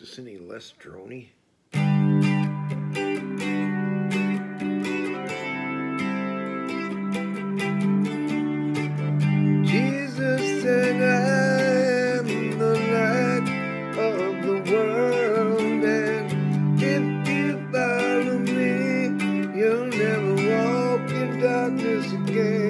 this any less drony? Jesus said, I am the light of the world, and if you follow me, you'll never walk in darkness again.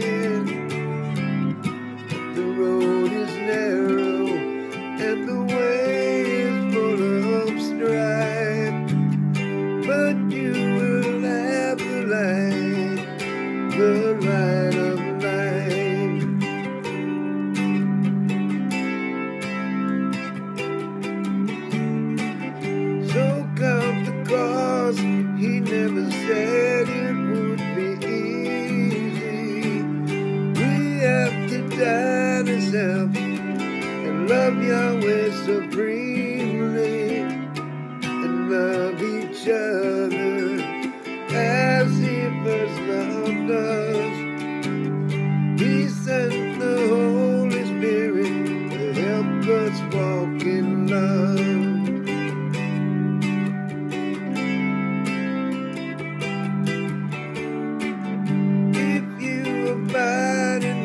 Love Yahweh supremely and love each other as He first loved us. He sent the Holy Spirit to help us walk in love. If you abide in